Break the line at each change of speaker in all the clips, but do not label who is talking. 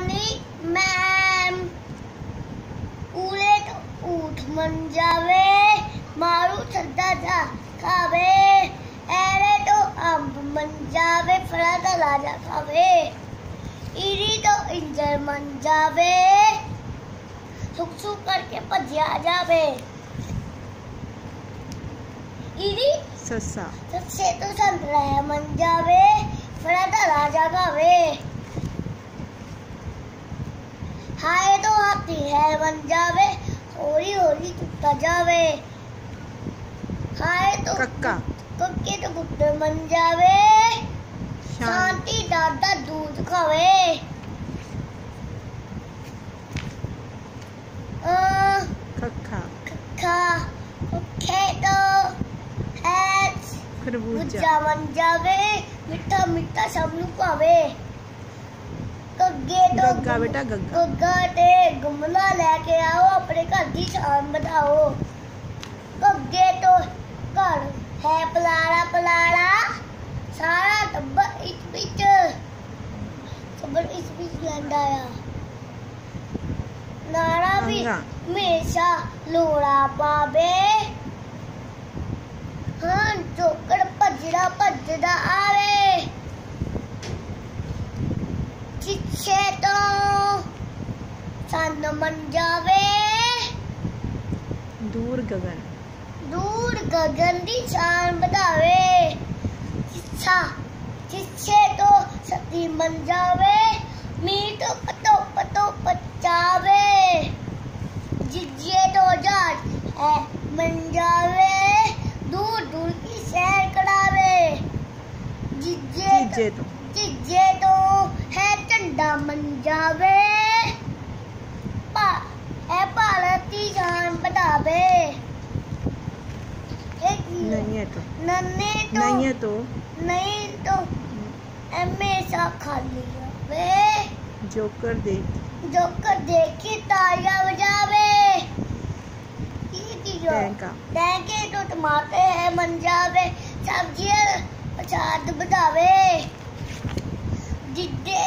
Money ma'am. उलट उठ मन जावे मारू छद्दा जा खावे। ऐरे तो अंब मन जावे फला तो लाजा खावे। इरी तो इंजर मन जावे सुख सुख करके पजिया जावे। इरी
ससा
सच्चे तो संतरा है मन जावे फला तो लाजा खावे। हाय तो हाथी है बन जावे होली होली कुत्ता जावे। हाय
तो
कक्का। कक्के तो कुत्ते बन
जावे।
शांति दादा दूध खावे।
खखा
खखा तो खरबूजा। बन
जावे
मीठा मीठा सब लोग खावे ਸਭ ਨੂੰ ਭਾਵੇ ਗੱਗੇ ਤੋਂ
ਗੱਗਾ ਬੇਟਾ ਗੱਗਾ
ਗੱਗਾ ਤੇ ਗਮਲਾ ਲੈ ਕੇ ਆਓ ਆਪਣੇ ਘਰ ਦੀ ਸ਼ਾਨ ਵਧਾਓ ਗੱਗੇ ਤੋਂ ਘਰ ਹੈ ਪਲਾੜਾ ਪਲਾੜਾ ਸਾਰਾ ਟੱਬਰ ਇਸ ਵਿੱਚ ਟੱਬਰ ਇਸ ਵਿੱਚ ਲੈਂਦਾ ਆ ਨਾਰਾ ਵੀ
ਅੰਗਾ।
ਹਮੇਸ਼ਾ ਲੋੜਾ ਪਾਵੇ ਚਿੱਛੇ ਤੋਂ ਸੰਨ ਮਨ ਜਾਵੇ
ਦੂਰ ਗਗਨ
ਦੂਰ ਗਗਨ ਦੀ ਸ਼ਾਨ ਵਧਾਵੇ ਚਿੱਛਾ ਚਿੱਛੇ ਤੋਂ ਸਤੀ ਮਨ ਜਾਵੇ ਮੀਟ ਪਤੋ ਪਤੋ ਪਚਾਵੇ ਜਿੱਜੇ ਤੋਂ ਜਾਟ ਹੈ ਮਨ ਜਾਵੇ ਦੂਰ ਦੂਰ ਕੀ ਸੈਰ ਕਰਾਵੇ ਜਿੱਜੇ ਤੋਂ
ਜੀਜੇ ਤੋਂ
ਜਿੱਜੇ ਤੋਂ झंडा बन जावे। ए भारत जान बतावे नहीं है तो। नन्हे तो नहीं
है तो।
नहीं तो
हमेशा खाली
रहे। जोकर देख जोकर देखी
तालियाँ बजावे।
टैंके। तो टमाटर है बन जावे। सब्ज़ियाँ प्रसाद
तो
बतावे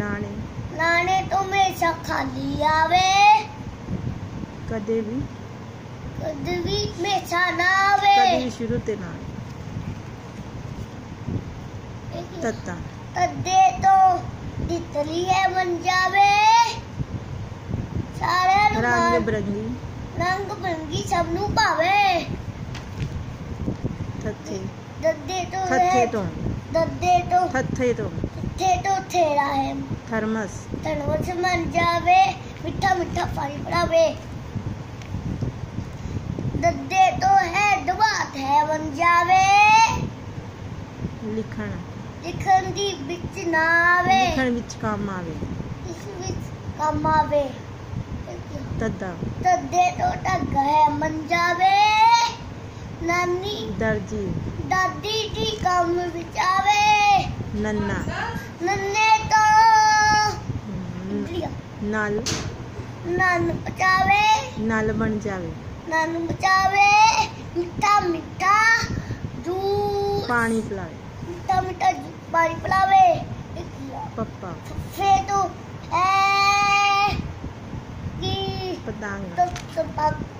ਨਾਣੇ
ਨਾਣੇ ਤੋਂ ਹਮੇਸ਼ਾ ਖਾਲੀ ਆਵੇ
ਕਦੇ ਵੀ
ਕਦੇ ਵੀ ਹਮੇਸ਼ਾ ਨਾ
ਕਦੇ
ਆਵੇ
ਵੀ ਸ਼ੁਰੂ ਤੇ ਨਾਲ ਤੱਤਾ
ਤੱਦੇ ਤੋਂ ਤਿਤਲੀ ਹੈ ਬਣ ਜਾਵੇ ਸਾਰਿਆਂ ਨੂੰ
ਰੰਗ
ਮਾਰ-
ਬਰੰਗੀ
ਰੰਗ ਬਰੰਗੀ ਸਭ ਨੂੰ ਭਾਵੇ
ਥੱਥੇ
ਦੱਦੇ ਤੋਂ
ਥੱਥੇ
ਹੈ
ਤੋਂ
ਦੱਦੇ ਤੋਂ
ਥੱਥੇ ਤੋਂ
ਥੇ ਤੋਂ ਥੇੜਾ ਹੈ
ਥਰਮਸ
ਧਨਵਸ ਬਣ ਜਾਵੇ ਮਿੱਠਾ ਮਿੱਠਾ ਪਾਣੀ ਪੜਾਵੇ ਦੱਦੇ ਤੋਂ ਹੈ ਦਵਾਤ ਹੈ ਬਣ ਜਾਵੇ
ਲਿਖਣ
ਲਿਖਣ ਦੀ ਵਿੱਚ ਨਾ ਆਵੇ
ਲਿਖਣ ਵਿੱਚ ਕੰਮ ਆਵੇ
ਇਸ ਵਿੱਚ ਕੰਮ ਆਵੇ
ਤੱਦਾ
ਦੱਦੇ ਤੋਂ ਢੱਗ ਹੈ ਮਨ ਜਾਵੇ ਨਾਨੀ
ਦਰਜੀ
ਦਾਦੀ ਦੀ ਕੰਮ ਵਿੱਚ ਆਵੇ नन्ना। नन्ने
तो
का
नल।
नल बचावे।
नल बन जावे।
नल बचावे। मीठा मीठा दूध
पानी पिलावे।
मीठा मीठा पानी पिलावे। पप्पा।
फिर
तो ए की पतंग।
तो,
तो, तो,